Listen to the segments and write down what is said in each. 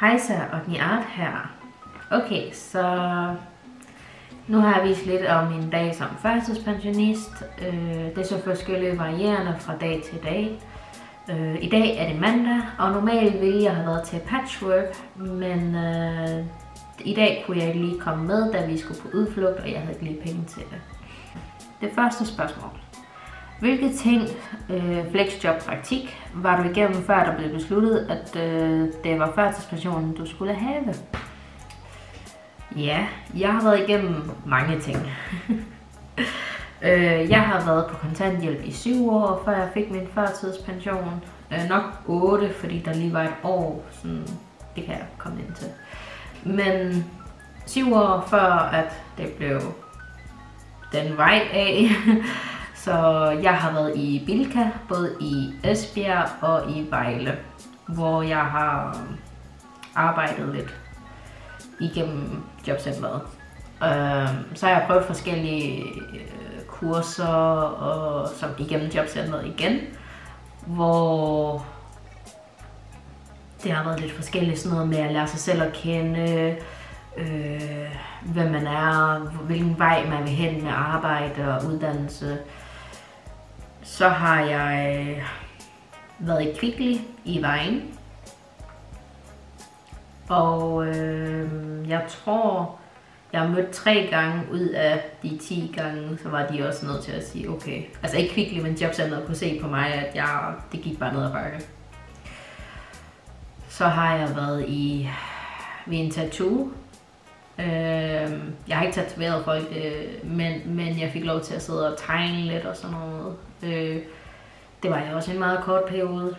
Hejsa og Art her. Okay, så nu har jeg vist lidt om min dag som førtidspensionist. Øh, det er så forskelligt varierende fra dag til dag. Øh, I dag er det mandag, og normalt ville jeg have været til patchwork, men øh, i dag kunne jeg ikke lige komme med, da vi skulle på udflugt, og jeg havde ikke lige penge til det. Det første spørgsmål. Hvilke ting, øh, flexjob praktik, var du igennem, før der blev besluttet, at øh, det var førtidspensionen, du skulle have? Ja, jeg har været igennem mange ting. øh, jeg har været på kontanthjælp i syv år, før jeg fik min førtidspension. Øh, nok 8, fordi der lige var et år, sådan, det kan jeg komme ind til. Men syv år før, at det blev den vej af, Så jeg har været i Bilka, både i Esbjerg og i Vejle, hvor jeg har arbejdet lidt igennem jobcenteret. Øh, så har jeg prøvet forskellige øh, kurser og, som igennem jobcenteret igen, hvor det har været lidt forskelligt, sådan noget med at lære sig selv at kende, øh, hvem man er, hvilken vej man vil hen med arbejde og uddannelse. Så har jeg øh, været i Kvickly i Vejen. Og øh, jeg tror, jeg har mødt tre gange ud af de 10 gange, så var de også nødt til at sige, okay. Altså ikke Kvickly, men jobcenteret kunne se på mig, at jeg, det gik bare ned ad bakke. Så har jeg været i ved en tattoo. Øh, jeg har ikke tatoveret folk, øh, men, men jeg fik lov til at sidde og tegne lidt og sådan noget. Øh, det var jeg også en meget kort periode.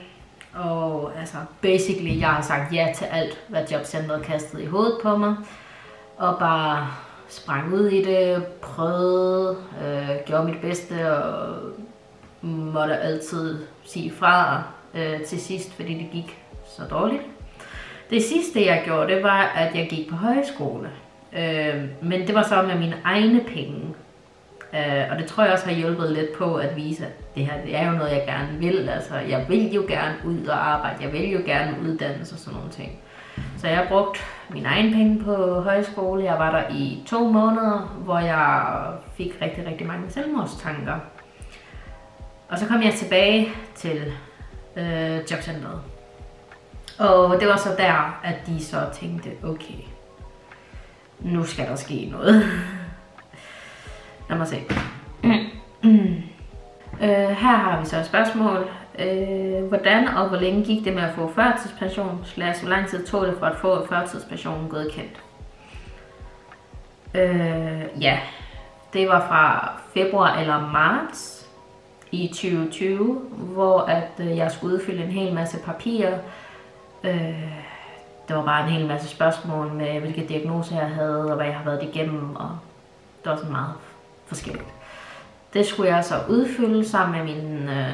Og altså, basically, jeg har sagt ja til alt, hvad jobcenteret kastede i hovedet på mig. Og bare sprang ud i det, prøvede, øh, gjorde mit bedste og måtte altid sige fra øh, til sidst, fordi det gik så dårligt. Det sidste, jeg gjorde, det var, at jeg gik på højskole. Øh, men det var så med mine egne penge. Øh, og det tror jeg også har hjulpet lidt på at vise, at det her det er jo noget, jeg gerne vil. Altså, jeg vil jo gerne ud og arbejde, jeg vil jo gerne uddannes og sådan nogle ting. Så jeg har brugt mine egne penge på højskole. Jeg var der i to måneder, hvor jeg fik rigtig, rigtig mange selvmordstanker. Og så kom jeg tilbage til øh, jobcentret. Og det var så der, at de så tænkte, okay, nu skal der ske noget. Lad mig se. Uh, her har vi så et spørgsmål. Uh, hvordan og hvor længe gik det med at få førtidspension? Slags, hvor lang tid tog det for at få førtidspensionen godkendt? Uh, ja, det var fra februar eller marts i 2020, hvor at uh, jeg skulle udfylde en hel masse papirer. Uh, det var bare en hel masse spørgsmål med, hvilke diagnoser jeg havde, og hvad jeg har været igennem, og det var sådan meget forskelligt. Det skulle jeg så udfylde sammen med min, øh,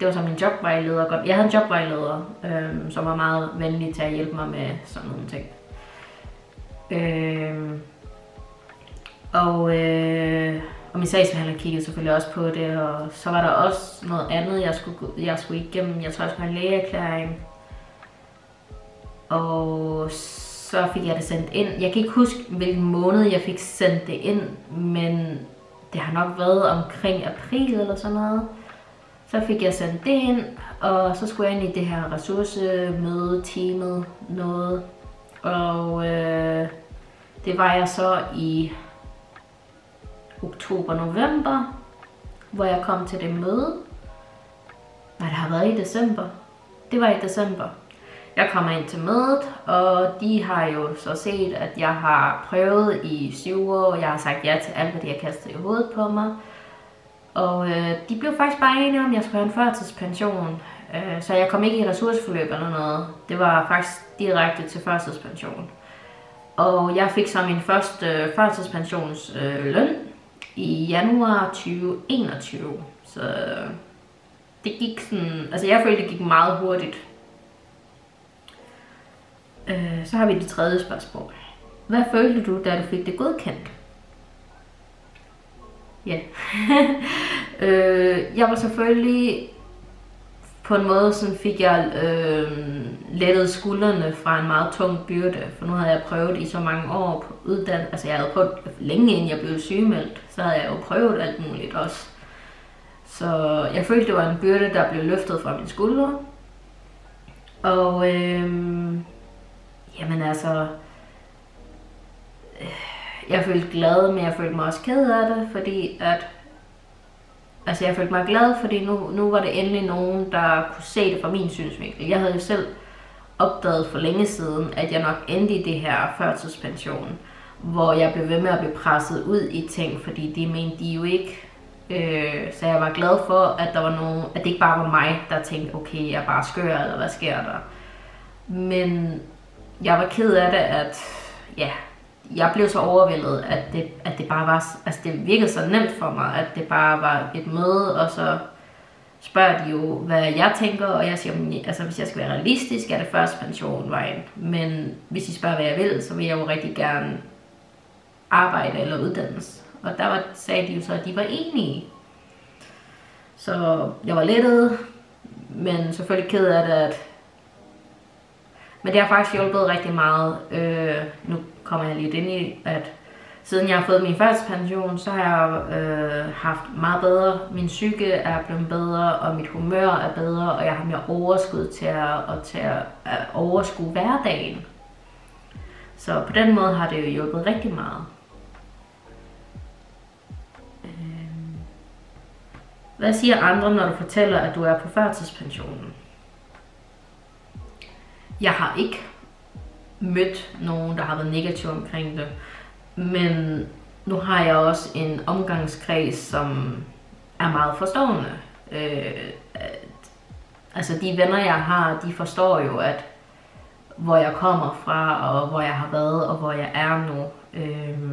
det var så min jobvejleder. Jeg havde en jobvejleder, øh, som var meget venlig til at hjælpe mig med sådan nogle ting. Øh, og, øh, og min sagsbehandler kiggede selvfølgelig også på det, og så var der også noget andet, jeg skulle, jeg skulle igennem. Jeg tror, jeg skulle have en lægeerklæring. Og så fik jeg det sendt ind. Jeg kan ikke huske, hvilken måned jeg fik sendt det ind, men det har nok været omkring april eller sådan noget. Så fik jeg sendt det ind, og så skulle jeg ind i det her ressourcemøde, teamet, noget. Og øh, det var jeg så i oktober-november, hvor jeg kom til det møde. Nej, det har været i december. Det var i december. Jeg kommer ind til mødet, og de har jo så set, at jeg har prøvet i syv år. Jeg har sagt ja til alt, hvad de har kastet i hovedet på mig. Og øh, de blev faktisk bare enige om, at jeg skulle have en førtidspension. Øh, så jeg kom ikke i ressourceforløb eller noget. Det var faktisk direkte til førtidspension. Og jeg fik så min første øh, førtidspensionsløn øh, i januar 2021. Så øh, det gik sådan, altså jeg følte, det gik meget hurtigt. Øh, så har vi det tredje spørgsmål. Hvad følte du, da du fik det godkendt? Ja. øh, jeg var selvfølgelig på en måde sådan fik jeg øh, lettet skuldrene fra en meget tung byrde, for nu havde jeg prøvet i så mange år på uddannelse, altså jeg havde prøvet længe inden jeg blev sygemeldt, så havde jeg jo prøvet alt muligt også. Så jeg følte, det var en byrde, der blev løftet fra mine skuldre. Og øh, jamen altså, øh, jeg følte glad, men jeg følte mig også ked af det, fordi at altså jeg følte mig glad, fordi nu, nu var det endelig nogen, der kunne se det fra min synsvinkel. Jeg havde jo selv opdaget for længe siden, at jeg nok endte i det her førtidspension, hvor jeg blev ved med at blive presset ud i ting, fordi det mente de jo ikke. Øh, så jeg var glad for, at der var nogen, at det ikke bare var mig, der tænkte, okay, jeg er bare skør, eller hvad sker der? Men jeg var ked af det, at ja, jeg blev så overvældet, at det, at det bare var, altså det virkede så nemt for mig, at det bare var et møde, og så spørger de jo, hvad jeg tænker, og jeg siger, altså hvis jeg skal være realistisk, er det først pensionvejen. Men hvis I spørger, hvad jeg vil, så vil jeg jo rigtig gerne arbejde eller uddannes. Og der var, sagde de jo så, at de var enige. Så jeg var lettet, men selvfølgelig ked af det, at men det har faktisk hjulpet rigtig meget. Øh, nu kommer jeg lidt ind i, at siden jeg har fået min første pension, så har jeg øh, haft meget bedre. Min psyke er blevet bedre, og mit humør er bedre, og jeg har mere overskud til at, og til at, at overskue hverdagen. Så på den måde har det jo hjulpet rigtig meget. Øh, hvad siger andre, når du fortæller, at du er på førtidspensionen? Jeg har ikke mødt nogen, der har været negativ omkring det. Men nu har jeg også en omgangskreds, som er meget forstående. Øh, at, altså de venner, jeg har, de forstår jo, at hvor jeg kommer fra, og hvor jeg har været, og hvor jeg er nu. Øh,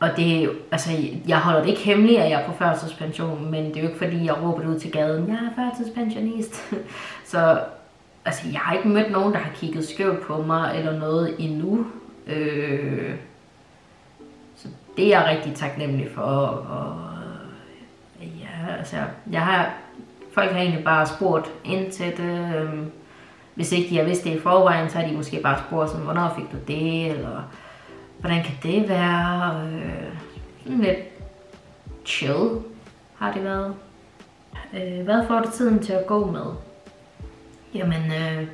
og det er jo, altså, jeg holder det ikke hemmeligt, at jeg er på førtidspension, men det er jo ikke fordi, jeg råber det ud til gaden, jeg er førtidspensionist. Så altså, jeg har ikke mødt nogen, der har kigget skævt på mig eller noget endnu. Øh, så det er jeg rigtig taknemmelig for. Og, ja, altså, jeg har, folk har egentlig bare spurgt ind til det. Øh, hvis ikke de har vidst det i forvejen, så har de måske bare spurgt sådan, hvornår fik du det, eller hvordan kan det være? Øh, sådan lidt chill har det været. Øh, hvad får du tiden til at gå med? Jamen, øh,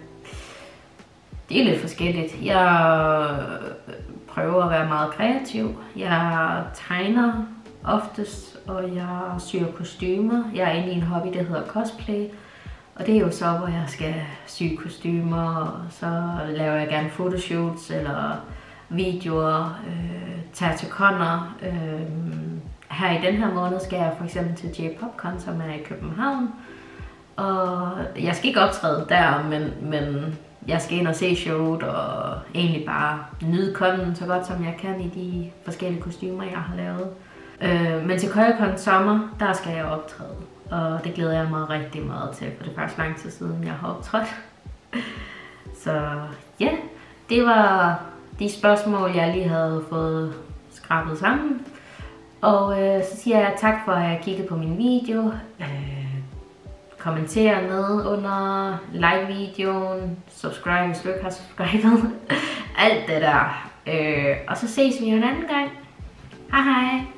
det er lidt forskelligt. Jeg øh, prøver at være meget kreativ. Jeg tegner oftest, og jeg syr kostymer. Jeg er inde i en hobby, der hedder cosplay. Og det er jo så, hvor jeg skal sy kostymer, og så laver jeg gerne fotoshoots eller videoer, øh, tager til konder. Øh, her i den her måned skal jeg for eksempel til J-Popcon, som er i København. Og jeg skal ikke optræde der, men, men jeg skal ind og se showet og egentlig bare nyde kommen så godt som jeg kan i de forskellige kostymer, jeg har lavet. Øh, men til Køjekon sommer, der skal jeg optræde. Og det glæder jeg mig rigtig meget til, for det er faktisk lang tid siden, jeg har optrådt. så ja, det var de spørgsmål, jeg lige havde fået skrabet sammen. Og øh, så siger jeg tak for, at jeg kiggede på min video. Øh, kommentere ned under like videoen, subscribe hvis du ikke har subscribet, alt det der. Øh, og så ses vi jo en anden gang. Hej hej!